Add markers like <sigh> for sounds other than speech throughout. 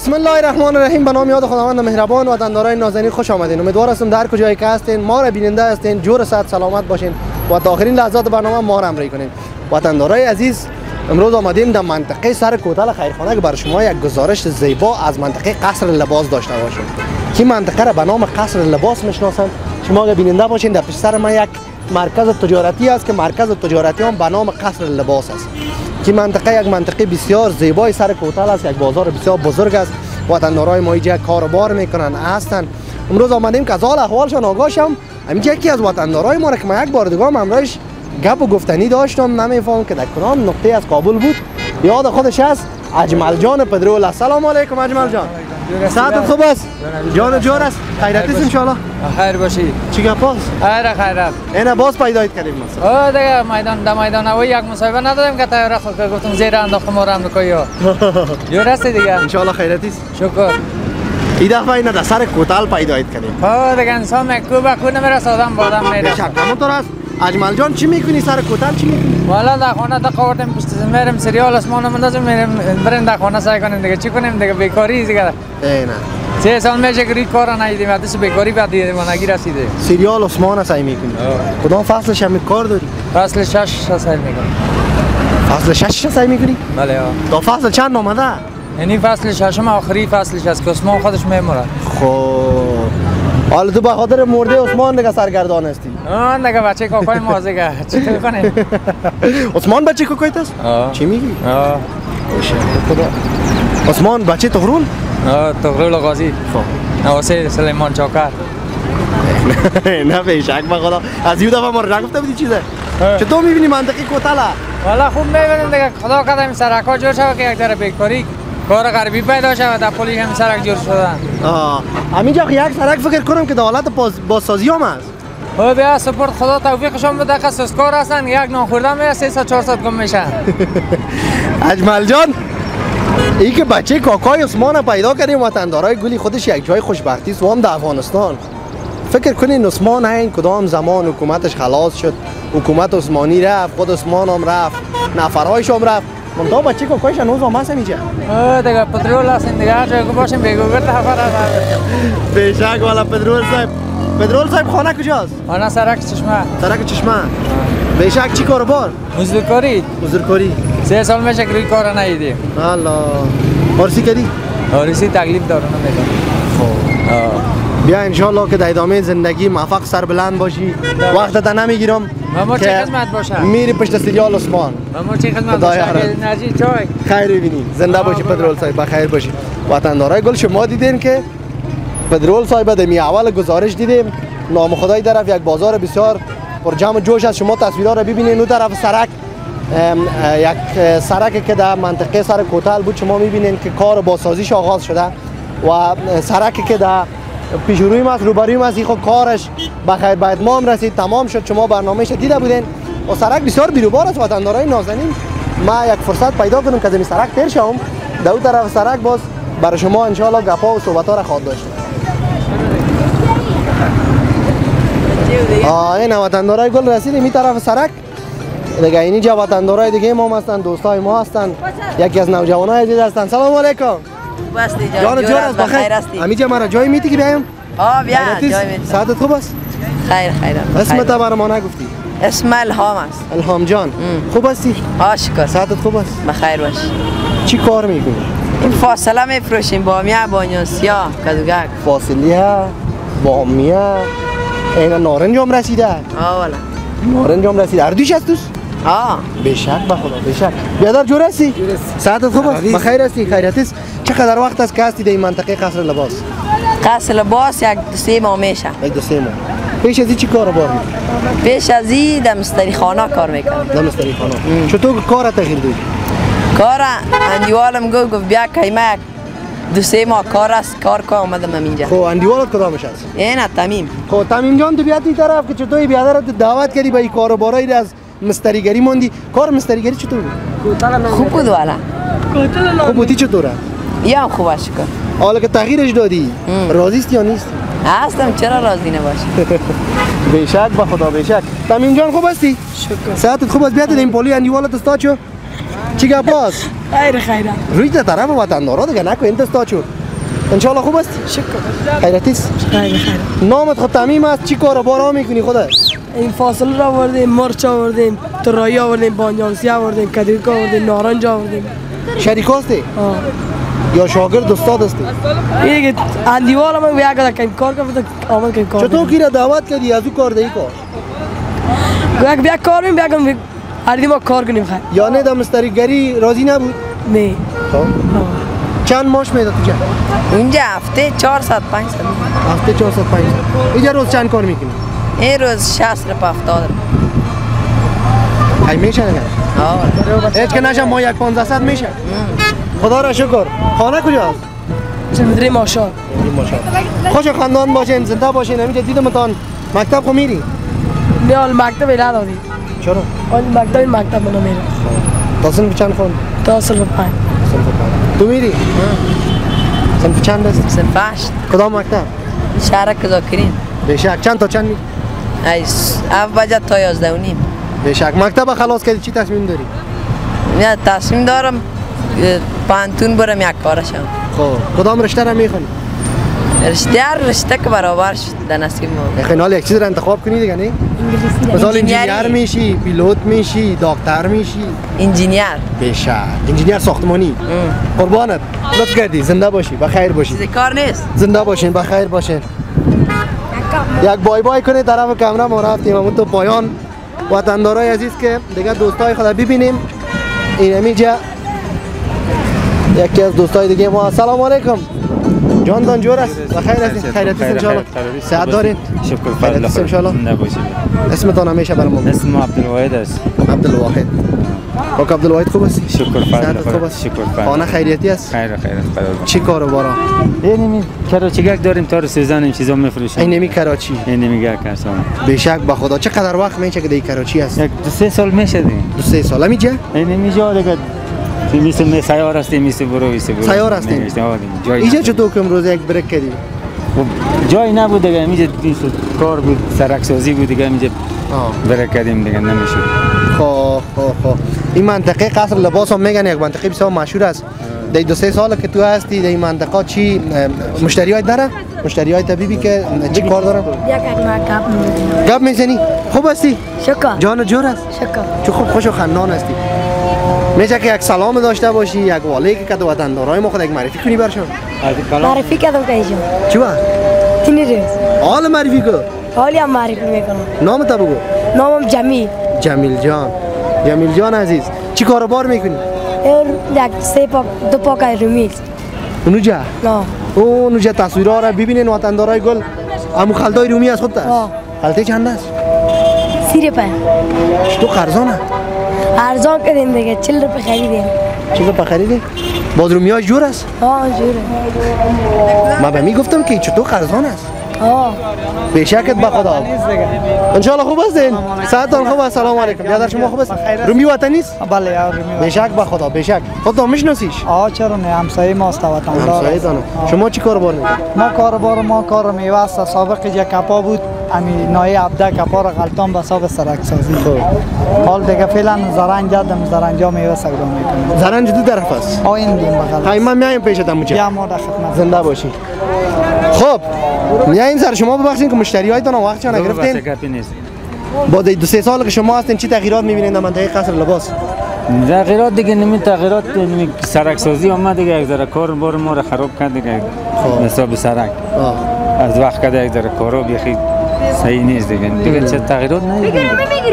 بسم الله الرحمن الرحیم. به نام یاد خداوند مهربان و وطندارای نازنین خوش آمدین. امیدوار هستم در کجایی که هستین ما را بیننده هستین جور صحت سلامت باشین و تا آخرین لحظات برنامه ما را همراهی کنین وطندارای عزیز امروز آمدیم در منطقه سر کوتل خیرخانه که بر شما یک گزارش زیبا از منطقه قصر لباس داشته باشیم کی منطقه را به نام قصر لباس می‌شناسند؟ شما اگه بیننده باشین در پیش سر ما یک مرکز تجارتی است که مرکز تجارتی هم به نام قصر لباس است. که منطقه یک منطقه بسیار زیبای سر کوتل است یک بازار بسیار بزرگ است. وطندارای ما اینجا کاروبار می‌کنن هستن. امروز آمدیم که از حال احوالشان آگاه شم. یکی از وطندارای ما را که ما یک بار دیگه همراهش گپ و گفتنی داشتم نمیفهم که در کدام نقطه از کابل بود. یاد خودش است اجمل جان پدرول السلام علیکم اجمل جان. ساعتت خوب است؟ جان جور است. خیرت است ان خیر باشی. چی گپ است خیر خیرت اینا باز پیدایت کردیم مثلا. او دیگه میدان در میدان او یک مصاحبه ندادیم که تیار خود که گفتم زیر انداخت ما امریکایی ها. <laughs> جور است دیگه. ان شاء الله خیرت است شکر. این دفعه اینا در سر کوتال پیدایت کردیم او دیگه انسان مکو به کو نمی‌رسه آدم با آدم میره شک همونطور است اجمل جان چی می‌کنی سر کوتال چی می‌کنی؟ والا در خانه در قوارتیم پشت میرم سریال اسمان مندازیم میریم بریم در خانه سعی کنیم دیگه. چی کنیم دیگه؟ بیکاری دیگه. اینا سه سال میشه که کار نیدیم دست بیکاری بعد دیدیم. و نگی رسیده. سریال عثمان سعی می‌کنی. کدام فصلش هم کار داری؟ فصل شش سعی می‌کنم فصل شش سعی می‌کنی؟ بله تا فصل چند آمده؟ یعنی فصل ششم آخری فصلش است که عثمان خودش میمره خب. حالا تو به خاطر مرده عثمان دیگه سرگردان هستی. آن دیگه بچه کاکای <laughs> ما دیگه چی کنیم عثمان بچه کوکایت است آه. چی میگی؟ آه. عثمان بچه تغرول؟ آه تغرول غازی. خب. نواسه سلیمان چاکر. <laughs> نه به شک به خدا. از یو دفعه ما نگفته بودی چیزه. چطور می‌بینی منطقه کوتاله والا خوب می‌بینیم دیگه. خدا کده این سرک ها جور شود که یک در بیکاری. کار غربی پیدا شود در پولی هم سرک جور شدن. آه. همینجا یک سرک فکر کنم که دولت باز بازسازی هم هست. او بیا سپورت خدا توفیقشون بده که سسکار هستن یک ناخورده میره 300 400 گم میشن. <laughs> اجمل جان ای که بچه کاکای عثمان پیدا کردیم وطندارای گلی خودش یک جای خوشبختی است و هم در افغانستان. فکر کنین عثمان این کدام زمان حکومتش خلاص شد حکومت عثمانی رفت خود عثمان هم رفت نفرهایش هم رفت. منتها بچه کاکایش هنوز هم هست اینجا او دیگه پترول هستن دیگه هر جای که باشیم بگو گرد خبر هست بیشک والا پدرول صاحب پدرول صاحب خانه کجاست آنها سرک چشمه سرک چشمه بیشک چی کاروبار مزدوری بزرگکاری سه سال میشه که روی کار نیدیم الله پارسی کردی آرسی تکلیف داره نمی‌دونم بیا انشالله که در ادامه زندگی موفق سر بلند باشی. وقت تا نمی‌گیرم ماما چه خدمت باشه میری پشت سریال عثمان. ماما چه خدمت باشه نجی چای خیر ببینی. زنده باشی. پدرول صاحب بخیر باشی. وطندارای گل شما دیدین که پدرول صاحب در می اول گزارش دیدیم. نام خدای طرف یک بازار بسیار پر جمع جوش است. شما تصویرها رو ببینید اون طرف سرک یک سرک که در منطقه سر کوتل بود. شما می‌بینین که کار بازسازیش آغاز شده و اه، سرکی که در پیش روی ما روبروی ما این خود کارش بخیر به اتمام رسید تمام شد. شما برنامهش دیده بودین. و سرک بسیار بیروبار است وطندارای نازنین. ما یک فرصت پیدا کنم که از این سرک تیر شوم. در اون طرف سرک باز برای شما انشاءالله گپا و صحبت ها را خواهد داشت. این وطندارای گل رسیدیم این طرف سرک. دیگه اینجا وطندارای دیگه ما هم هستن دوستای ما هستن. یکی از نوجوانای عزیز هستن. سلام علیکم. بستی جان جان جان است بخیر هستی همینجا مرا جای میتی که بیایم؟ آه بیا جای است؟ می ساعتت خوب است؟ خیر خیر اسمت. برای ما نگفتی. اسم الهام است. الهام جان خوب هستی؟ آه شکر. ساعتت خوب است؟ بخیر باش. چی کار می‌کنی؟ این فاصله میفروشیم با میه با سیاه کدوگک فاصله بامیه اینا نارنج هم رسیده. آه والا. نارنج هم رسیده. اردوش است دوست آه بشک به خدا بشک. بیادر جور هستی؟ ساعتت خوب است بخیر هستی؟ خیرت است چقدر وقت است که هستی در این منطقه قصر لباس؟ قصر لباس یک دو سه ماه میشه. یک دو سه ماه. پیش از این چی کار بار می‌کنی پیش از این در مستری خانه کار می‌کنم. دمستری خانه. چطور کار تغییر دادی؟ کار اندیوالم گفت گفت بیا کایمه یک دو سه ماه کار است کار که آمدم اینجا. خب اندیوالت کدامش است؟ اینه تمیم. خب تمیم جان تو بیاد این طرف که چطور بیادر رو دعوت کردی به این کاروبارای از مستریگری موندی کار مستریگری چطور بود؟ خوب بود والا. خب بودی چطوره؟ یا خوب است شکر حالا که تغییرش دادی راضیست یا نیست هستم چرا راضی نباشی؟ <laughs> بیشک به خدا بیشک تمیم جان خوب هستی؟ شکر. ساعتت خوب است بیاد این پولی اندیوالت استاد شو چی گپ است خیر خیر. روی در طرف وطندارا دیگه نکو انت استاد شو انشالله خوب است شکر. خیرتی است خیلی خیر نامت خود تعمیم است چی کار بارا می‌کنی خودت؟ این فاصله را آوردیم مرچ آوردیم ترایی آوردیم بانجانسی آوردیم کدوک آوردیم نارنج آوردیم. شریک هستی. یا شاگرد استاد هستی؟ این دیگه اندیوال هم یک کده که کار کرد آمد که کار چطور کی را دعوت کردی؟ از او کار دهی کار. یک بیا کار کنیم بیا هر ما کار کنیم خیر. یا نه در مستریگری راضی نبود؟ نه. چند ماش میده تو اینجا هفته 400 500 هفته 405 اینجا روز چند کار می‌کنی؟ این روز 60 رو 70 رو های میشه نه آه. هیچ که نشه ما یک 500 میشه خدا را شکر خانه کجاست چه مدری ماشا خوش خاندان باشین زنده باشین همینجا دیدمتان مکتب خو میری نه مکتب ایلا دادی چرا حال مکتب این مکتب منو میره تا صنف چند خون تا صرف پنج. تو میری صنف چند است سپشت کدام مکتب شهرک ذاکرین بشک چند تا چند می ایس اف بجه تا یازده و نیم بشک مکتب خلاص کردی چی تصمیم داری نه تصمیم دارم پانتون برم یک کارشم خب کدام رشته را می‌خونی رشته هر رشته که برابر شد در نصیب ما بخیر حال یک چیز را انتخاب کنی دیگه نه مثال انجینیری. انجینیر میشی پیلوت میشی دکتر میشی انجینیر بشک انجینیر ساختمانی قربانت لطف کردی زنده باشی بخیر باشی کار نیست زنده باشین بخیر باشین یک بای بای کنید طرف کامرا ما رفتیم. همون تو پایان وطندارای عزیز که دیگه دوستای خدا ببینیم. این همیجا یکی از دوستای دیگه ما. سلام علیکم. جان دان جور است. بخیر هستید خیرت است انشالله صحت دارین؟ شکر فضل خدا انشالله زنده باشید اسمتان همیشه برام. اسم عبدالواحد است. عبدالواحد. با عبدالواحد خوب هستی؟ شکر صحتت خوب است شکر فضل. خانه خیریتی است خیر خیر است خدا چی کارو بارا؟ این نمی کراچیگک داریم؟ تا سوزن این چیزا میفروشیم این نمی کراچی این نمیگه کسان بیشک به خدا. چقدر وقت میشه که دی کراچی است یک دو سه سال میشه دیگه. دو سه سال. همیجا این نمیجا دیگه. میسه می سیار هستیم میسه برو میسه برو. سیار هستیم؟ اینجا نبود. چطور که امروز یک بریک کردی خب، جایی نبود دیگه. اینجا میشه کار بود سرک سازی بود دیگه. اینجا. برای کردیم دیگه. نمیشه خب خب. این منطقه قصر لباس هم میگن یک منطقه بسیار مشهور است. دی دو سه سال که تو هستی در این منطقه چی مشتری های داره؟ مشتری های طبیبی که چی کار دارن؟ گپ می‌زنی. خوب هستی؟ شکر. جان و جور است؟ شکر. چه خوب خوش و خندان هستی. میشه که یک سلام داشته باشی یک واله که کدو وطندارای ما خود یک معرفی کنی برشان معرفی کردم که ایشون چی با تینی روز حال معرفی کو حالی هم معرفی می‌کنم. نام تا بگو. نامم جمیل. جمیل جان. جمیل جان عزیز. چی کاروبار می‌کنی؟ این یک سه پاک دو پاک رومیل. اونجا نه. اون اونجا تصویرها را ببینین وطندارای گل. امو خلدای رومی از خود است؟ آه. خلطه چند است؟ سی روپه تو قرضانه ارزان کردیم دیگه چل روپه خریدیم چی رو خریدی؟ بازرومی ها جور است؟ آه جوره. من به می گفتم که چطور قرضان است. آه بشکت به خدا. انشالله خوب هستین ساعتان خوب است. سلام علیکم. بیادر شما خوب است؟ رومی وطنی است بله یا رومی به خدا بشک خود تو میشناسیش؟ آه چرا نه؟ همسایه ماست وطن همسایه شما چی کاربار می‌کنید ما کاربار ما کار میوه است. سابق جا کپا بود. امی نای عبده کپا را غلطان به حساب سرک سازی حال دیگه فعلا زرنج جدم زرنجا میوه سگدو می‌کنم زرنج دو طرف است. آه این دیم بغل های من میایم پیشت اموچه بیا ما در خدمت. زنده باشی خب یا این سر شما ببخشید که مشتری هایتان وقت چون بس نگرفتین؟ گپی نیست. با دی- دو سه سال که شما هستین چی تغییرات می‌بینید در منطقه قصر لباس. تغییرات دیگه نمی تغییرات نمی سرک سازی آمد دیگه یک ذره کار بار ما رو خراب کرد دیگه حساب سرک. آه. از وقت کده یک ذره کارا بیخی صحیح نیست دیگه. دیگه چه تغییرات ندیدیم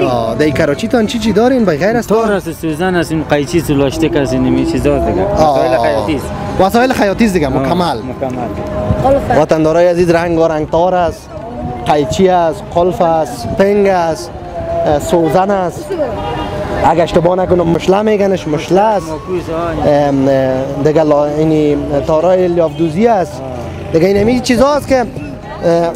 آه دی کراچی تان چی چی دارین؟ به غیر است. تار است سوزن است این قیچی سولاشته است این نمی چیزا دیگه. وسایل خیاطی است وسایل خیاطی است دیگه مکمل. مکمل. وطندارای عزیز رنگ و رنگ تار است قیچی است قلف است پنگ است سوزن است. اگه اشتباه نکنم مشله میگنش مشله است. دیگه لا اینی تارای لیافدوزی است. دیگه این چیزا است که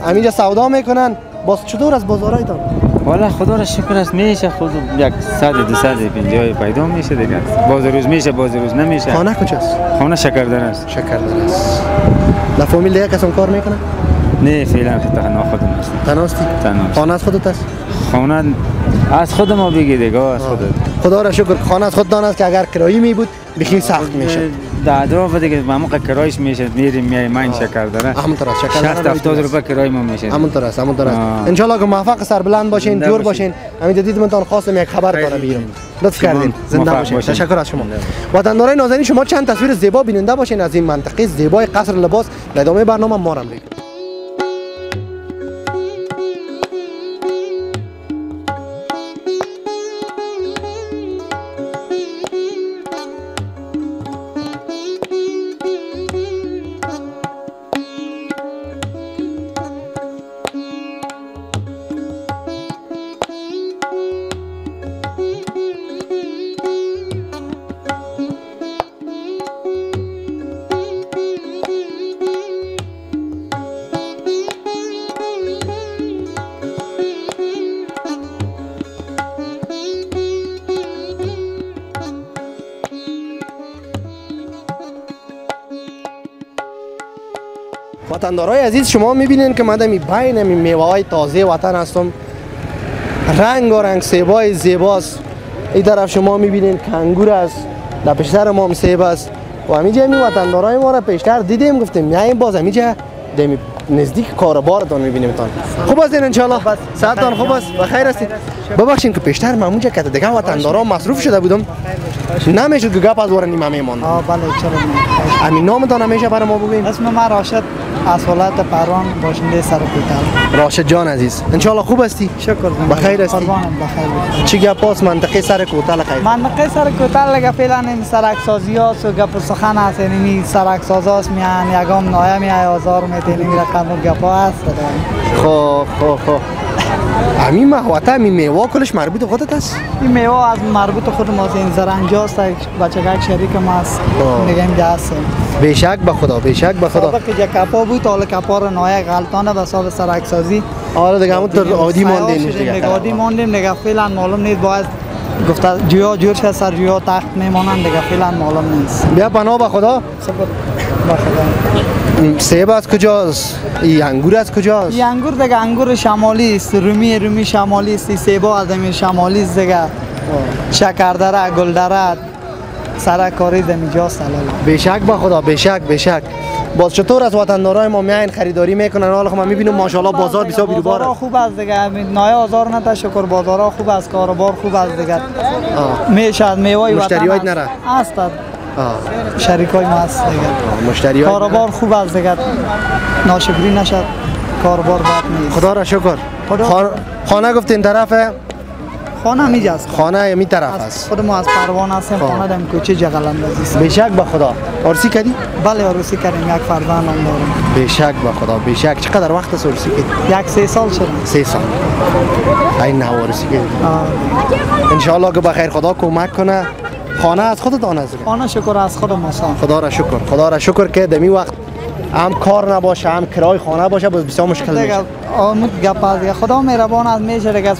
همینجا سودا می‌کنن. باز چطور از بازارایتان والا خدا را شکر است میشه خود یک صد دو صد پنجاه پیدا میشه دیگه. باز روز میشه باز روز نمیشه. خانه کجاست؟ خانه شکردن است. شکردن است. در فامیل دیگه کسان کار می‌کنن؟ نه فعلا تنها خودم است تناستی؟ تنها است. خانه از خودت است؟ خانه از خود ما بگی دیگه از خودت. خدا را شکر خانه از خود دان است که اگر کرایی می بود بخیر سخت میشه. در اطراف دیگه معمولا کرایش میشه میریم میایم من شکر داره همونطور است شکر 60 70 روپیه کرای ما میشه همونطور است همونطور است آه. ان که موفق سربلند باشین زنده جور باشین. باشین. همین جدید من خواستم یک خبر کنم بیرون. لطف کردین. زنده موفق باشین. باشین. تشکر از شما. وطندارای نازنین شما چند تصویر زیبا بیننده باشین از این منطقه. زیبای قصر لباس در ادامه برنامه ما را وطندارای عزیز شما می‌بینین که من در بین این میوه های تازه وطن هستم. رنگ و رنگ سیبای زیباست. این طرف شما می‌بینین که انگور است در پشتر ما هم سیب است. و همینجا می وطندارای ما را پیشتر دیدیم گفتیم میاییم باز همینجا دمی نزدیک کاربارتان می‌بینیم تان خوب است ان شاء الله ساعتان خوب است؟ و خیر هستید ببخشید که پیشتر من اونجا که دیگه وطندارا مصروف شده بودم. نمی‌شد که گپ از وره نیمه میماند آه بله چرا نه همین نامتان همیشه برای ما بگوین اسم من راشد از ولایت پروان باشنده سر راشد جان عزیز انشالله خوب هستی شکر بخیر هستی؟ قربانت بخیر چی گپ است منطقه سر کوتل خیر منطقه سر کوتل لگه فعلا این سرک سازی هست و گپ سخن هست یعنی سرک ساز هست میان یکام نایه میای آزار میتینی رقم و گپ هست خب خب خب همین محوطه همین میوه کلش مربوط به خودت است این میوه از مربوط خود ما این زرنج هست بچه یک شریک ما. دیگه اینجا هست بیشک به خدا بیشک به خدا. سابق جا کپا بود حالا کپا رو نایه غلطانه به حساب سرک سازی آره دیگه همون تر عادی نیست دیگه. عادی ماندیم دیگه فعلا معلوم نیست. باید گفته جویا جور شد سر جویا تخت میمانند دیگه فعلا معلوم نیست. بیا پناه به خدا. صبر با خدا. سیب از کجاست؟ این انگور از کجاست؟ این انگور دیگه انگور شمالی است. رومی رومی شمالی است. سیبا از همین شمالی است دیگه. شکردره گلدره سر کاری زمین جاست بیشک به خدا بیشک بیشک باز چطور از وطندارای ما میاین خریداری می‌کنن؟ حالا خب من می‌بینم ماشاءالله بازار بسیار بیروبار بازارها است خوب است دیگه. نای آزار نه شکر بازارها خوب است کاروبار خوب است دیگه. از میوه مشتریات نره؟ است. آه. شریکای ما هست دیگه. مشتری کاروبار خوب است دیگه. ناشکری نشد. کاروبار بد نیست. خدا را شکر. خدا- خانه, گفتین طرف خانه میجا است خانه می طرف از است؟ خود ما از پروان هستیم. خب. خانه دم کوچه جغلندازی است. بیشک به خدا. عرسی کردی؟ بله عروسی کردیم. یک فرزند هم دارم بیشک به خدا بیشک. چقدر وقت است عرسی کردی؟ یک سه سال شده سه سال. این نه عرسی کردی. آه. انشاءالله که بخیر خدا کمک کنه. خانه از خودت آن است خانه شکر از خود ما ساخت خدا را شکر. خدا را شکر که دمی وقت هم کار نباشه هم کرای خانه باشه باز بسیار مشکل دیگه میشه. آمد گپ است دیگه. خدا مهربان است میشه دیگه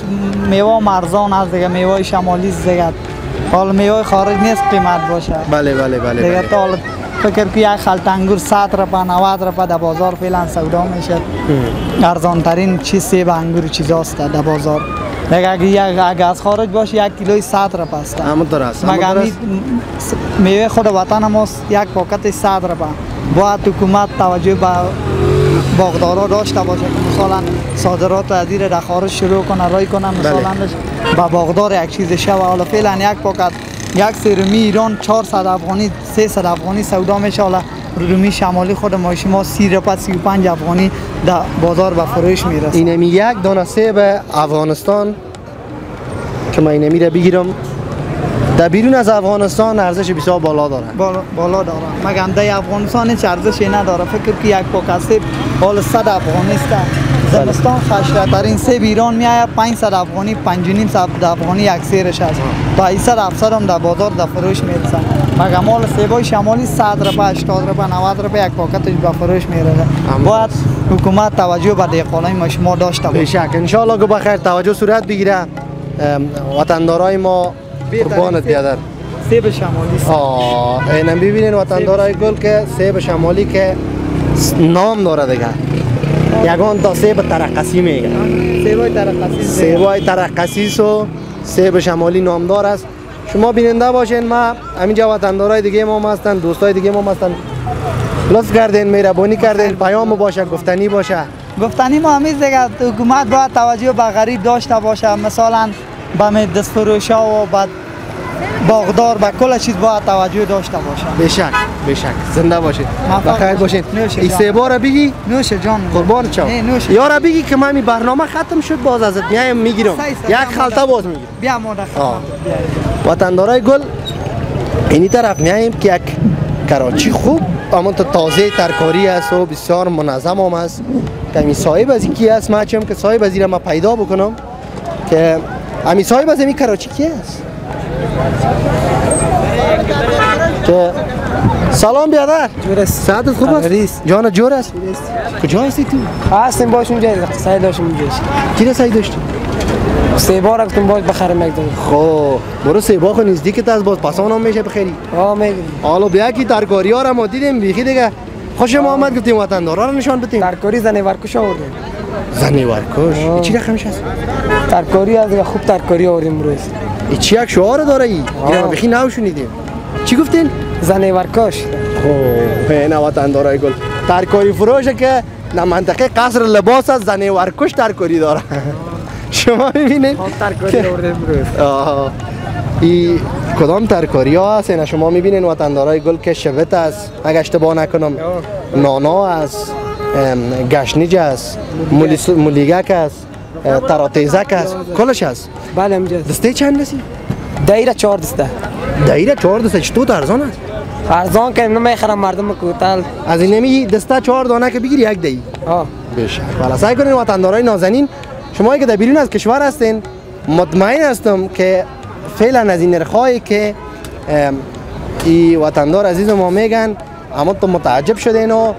میوه مرزان است دیگه میوه شمالی دیگه. حال میوه خارج نیست قیمت باشه. بله بله بله, دیگه بله. تا فکر که یک خلط انگور 100 روپه 90 روپه در بازار فعلا سودا میشه. ارزان ترین چیز سیب انگور چیزاست در بازار. اگه اگه از خارج باشه یک کیلوی 100 روپه است. همونطور است. مگه است. میوه خود وطن ماست یک پاکت 100 روپه باید حکومت توجه به باغدارا داشته باشه که مثلا صادرات از زیر در خارج شروع کنه رای کنه مثلا به باغدار یک چیز شوه حالا فعلا یک پاکت یک سرمی ایران 400 افغانی 300 افغانی سودا میشه. حالا رومی شمالی خود ما شما 30 روپه 35 افغانی در بازار به فروش می‌رسه اینمی یک دانه سیب افغانستان که من اینمی را بگیرم. در بیرون از افغانستان ارزش بسیار بالا داره بالا, بالا داره مگم در افغانستان هیچ ارزشی نداره؟ فکر که یک پاک از سیب حال 100 افغانی است. زمستان خشته ترین سیب ایران میآید. 500 افغانی 5.5 افغانی یک سیرش است. تا 800 700 هم در بازار در فروش می‌رسه مگم حال سیبای شمالی 100 روپه 80 روپه 90 روپه یک پاکتش به فروش می‌رسه. باید حکومت توجه به دیقالای ما شما داشته باشه. بیشک انشاءالله که بخیر توجه صورت بگیره. وطندارای ما قربانت بیادر. سیب شمالی. آه اینم ببینین وطندارای گل که سیب شمالی که نام داره دیگه. یگان تا سیب ترقسی میگه سیبای ترقسی سیبای ترقسی و سیب شمالی نامدار است شما بیننده باشین ما همینجا وطندارای دیگه ما هستن دوستای دیگه ما هستن لطف کردین مهربانی کردین پیام باشه گفتنی باشه گفتنی ما همیز دیگه حکومت باید توجه به غریب داشته باشه مثلا به دستفروشا و بعد باغدار به کل چیز باید توجه داشته باشه بشک بشک زنده موفق بخیر این جان. سه بار بگی نوش جان قربان نوش. یارا بگی که من برنامه ختم شد باز ازت میایم می‌گیرم. یک خلطه باز می‌گیرم بیا ما در آه. خدمت. بیا. وطندارای گل اینی طرف میاییم که یک کراچی خوب اما تو تازه ترکاری است و بسیار منظم هم است که امی صاحب از کی است من چم که صاحب از من پیدا بکنم که امی صاحب از این کراچی کی است که سلام بیادر جور است ساعتت خوب است. جان جور است کجا هستی تو هستیم باش اونجا سعی داشتیم اونجا کی سعی داشتی سه بار رفتیم باش بخرم یک دونه خب برو سیبا خو نزدیکت از باز پسان هم میشه بخیری آه میگیم حالا بیا که ترکاری ها را ما دیدیم بیخی دیگه خوش آمد گفتیم وطندارا رو نشان بدیم ترکاری زنی ورکوش آوردیم زنی ورکش چی رقمش هست ترکاری از خوب ترکاری آوردیم این چی یک شعار داره ای. اینا بیخی نو شنیدیم چی گفتین؟ زنی ورکش خب نه وطندارای گل. ترکاری فروشه که در منطقه قصر لباس از زنی ورکش ترکاری داره. <laughs> شما می‌بینید ترکاری آوردیم امروز. <laughs> آها. ای کدام ترکاری ها هستین شما می‌بینین وطندارای گل که شوت است. اگه اشتباه نکنم نعنا است گشنیج است مولیگک است. تراتیزک است کلش است بله اینجا دسته چند رسی؟ دایره چهار دسته. دایره چهار دسته؟ چطور ارزان است ارزان که نمی‌خرم مردم کوتل. از این نمی دسته چهار دانه که بگیری یک دهی. آه. بشه. والا سعی کنین وطندارای نازنین. شما که در بیرون از کشور هستین مطمئن هستم که فعلا از این نرخایی که ای وطندار عزیز ما میگن اما تو متعجب شدین و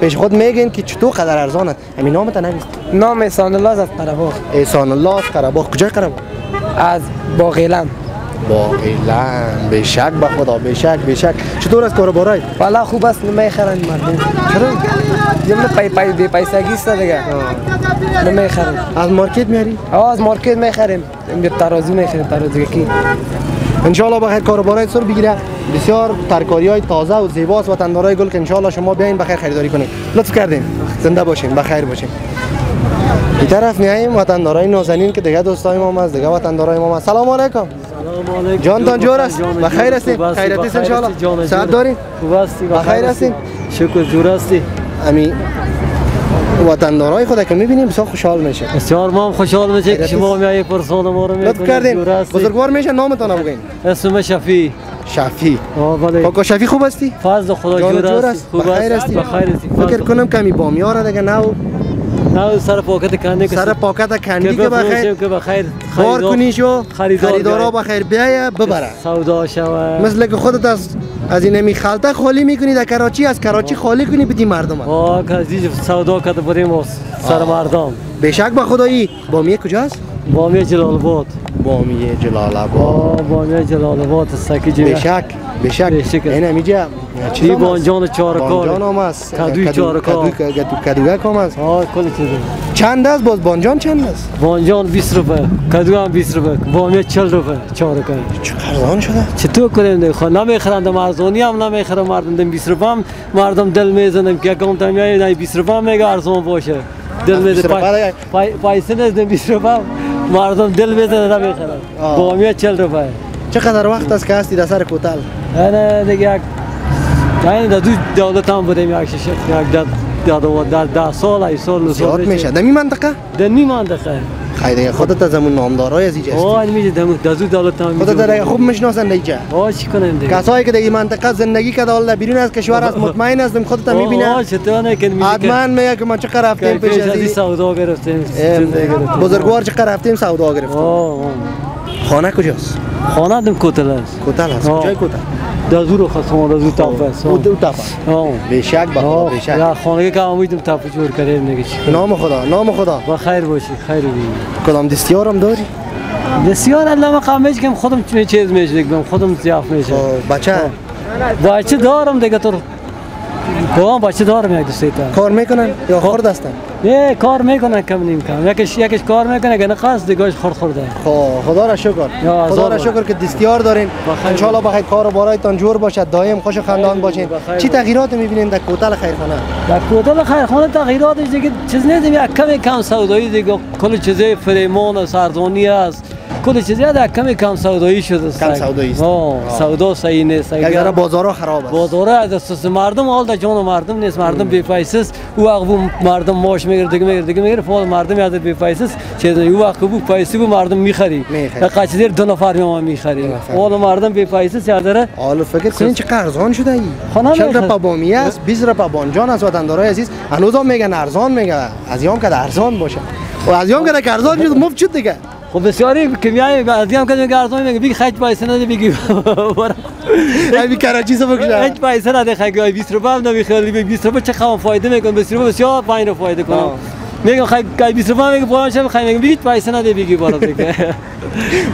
پیش خود میگین که چطور قدر ارزان است همین نامت نویست نام احسان الله از قرباغ. احسان الله از قرباغ. کجای قرباغ؟ از باغیلم با اعلان به شک به خدا به شک به شک. چطور از کاربارای والا خوب است نمی‌خرن مردم. چرا؟ جمله پای پای بی پیسگی است دیگه نمی‌خرن از مارکت میاری؟ آه از مارکت می‌خریم. این ترازو می‌خریم ترازو کی انشالله بخیر کاربارای سر بگیره. بسیار ترکاری های تازه و زیباست وطندارای گل که انشالله شما بیاین بخیر خریداری کنید لطف کردین. زنده باشین بخیر باشین. این طرف میاییم وطندارای نازنین که دیگه دوستای ما هست دیگه وطندارای ما هست. سلام علیکم. جانتان جور است. بخیر هستین؟ خیرت است انشالله ساعت دارین؟ خوب هستی بخیر هستین؟ شکر جور هستی. امی وطندارای خود که می‌بینیم بسیار خوشحال میشه. بسیار ما هم خوشحال میشه که شما میایی پرسان ما رو می‌کنید کردین. بزرگوار میشه نامتان هم بگین. اسم شفی. شفی. بله کاکا شفی خوب هستی؟ فضل خدا جور است. خوب هستی. بخیر هستی. فکر. کنم کمی بامیاره دیگه نو نه سر پاکت کنده سر پاکت کندی که بخیر. که بخیر. خریدار- کنیش و خریدار خریدارا. بخیر بیایه ببره. سودا شوه مثل که خودت از از این نمی خالته خالی می‌کنی در کراچی از کراچی خالی کنی بدی مردم آه که سودا کرده بریم سر مردم. بشک به خدایی. بامیه کجاست؟ بامی جلال آباد. بامیه جلال آباد. آه بامی جلال آباد سکی جمعه بشک بشک. بشک. این همیجا دی بانجان چهارکار بانجان هم است. کدوی چهارکار. کدو کدوگک هم است. آه کل چیزه چند است باز؟ بانجان چند است؟ بانجان 20 روپه. کدو هم 20 روپه. بامی 40 روپه. چهار کار. چقدر شده؟ چطور کنیم؟ دیگه خب نمی‌خرند مرزانی هم نمی‌خرم مردم. دم 20 روپه هم مردم دل می‌زنم که کم تا میای نه 20 روپه هم میگه ارزان باشه. دل از 20 می‌زنه روپه دیگه. پای پیسه نیست دم 20 روپه هم. مردم دل می‌زنه نمی‌خرن آه. بامی 40 روپه. چقدر وقت است که هستی در سر کوتل؟ نه دیگه یک یعنی در دو دولت هم بودیم یک شش یک در در ده سال ای سال زیاد میشه در این منطقه در نیم منطقه خیلی خودت از همون نامدارای از اینجا هستی آه میشه در دو دولت هم خودت در خوب می‌شناسن اینجا آه چی کنیم دیگه کسایی که در این منطقه زندگی کرده حالا بیرون از کشور است مطمئن هستم خودت آه می‌بینه چطور نه که میگه حتما میگه که ما چقدر رفتیم پیش از این سودا گرفتیم. بزرگوار چقدر رفتیم سودا گرفتیم آه آه. خانه کجاست خانه دم کوتل است. کوتل آه. کجای کوتل در زور خواستم در زور تاپ است. او آه. بیشک با خدا آه. بیشک یا خانه که امیدم تاپ جور کردیم دیگه چی نام خدا نام خدا. با خیر باشی خیر بی. کدام دستیارم داری؟ بسیار الله مقام میشه که خودم چه چیز دیگه خودم ضعف میشه. خب، بچه. بچه دارم دیگه تو کدام بچه دارم یک تا؟ کار می‌کنن یا خرد هستن؟ نه کار می‌کنن کم نیم کم. یکیش یکیش کار می‌کنه اگه نقص دیگهش خورد خورده خب خدا را شکر. خدا را شکر که دستیار دارین. ان شاء الله بخیر کار و بارایتان جور باشد دائم خوش و خندان باشین. چی تغییرات می‌بینین در کوتل خیرخانه؟ در کوتل خیرخانه تغییراتش دیگه چیز نیست. یک کمی کم سودایی دیگه. کل چیزای فریمون و سرزونی است کل چیزی در کمی کم سودایی شده است کم سودایی است. سودا صحیح نیست یک ذره بازارها خراب است. بازاره از دست مردم حال در جان مردم نیست مردم بی است او وقت مردم ماش می‌گیره دیگه می‌گیره دیگه می‌گیره فعال مردم از بی است چیز او وقت بو پیسه بو مردم می‌خری. می‌خری. در قچدیر دو نفر ما می‌خری. حال مردم بی است یادره حالا فکر کنین چه ارزان شده ای؟ 40 می‌خواد. رپا بامی است؟ 20 رپا بانجان است وطندارای عزیز. هنوز میگن ارزان میگه. از یام که ارزان باشه. و از یام که ارزان شد مفت شد دیگه. خب بسیاری کمیای بعضی هم که میگه ارزان میگه بی خیلی پیسه نده بگی <laughs> ای بی کراچی سو بکشه هیچ پیسه نده خیلی. 20 روپیه هم نمی‌خواد بگی 20 روپیه چه خام فایده می‌کنه 20 روپیه بسیار پایین فایده آه. میگم خیلی 20 روپیه میگه پایین شب خیلی میگه هیچ پیسه نده بگی بالا دیگه.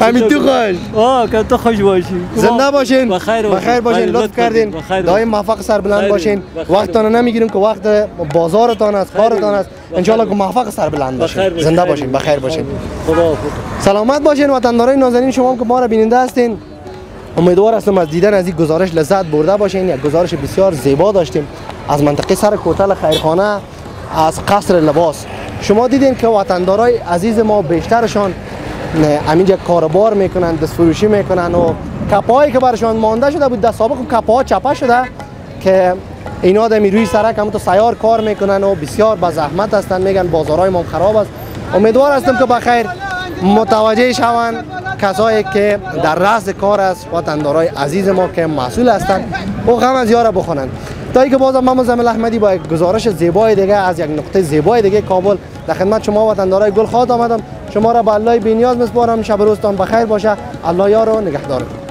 همین تو <laughs> خوش. آه که تو خوش باشی. زنده باشین. بخیر باشین. بخیر باشین. خیر، لطف لطف کردین. دائم موفق سربلند خیر، باشین. وقتتان نمی‌گیریم که وقت بازارتان است کارتان است. ان شاء الله که موفق سربلند بخیر باشین. باشین. زنده باشین. بخیر باشین. خدا حافظ. سلامت باشین وطندارای نازنین. شما که ما را بیننده هستین. امیدوار هستم از دیدن از این گزارش لذت برده باشین. یک گزارش بسیار زیبا داشتیم. از منطقه سر کوتل خیرخانه از قصر لباس. شما دیدین که وطندارای عزیز ما بیشترشان همینجا کاربار می‌کنن دست فروشی می‌کنن و کپایی که برشان مانده شده بود در سابق کپاها چپه شده که اینا در روی سرک هم تو سیار کار می‌کنن و بسیار با زحمت هستن. میگن بازارهای ما خراب است. امیدوار هستم که بخیر. متوجه شوند کسایی که در رأس کار است وطندارای عزیز ما که مسئول هستند و غم از یار بخونند تا که بازم من زمل احمدی با یک گزارش زیبای دیگه از یک نقطه زیبای دیگه کابل در خدمت شما وطندارای گل خواهد آمدم شما را به الله بینیاز میسپارم. شب روزتان بخیر باشه. الله یار و نگهدارتون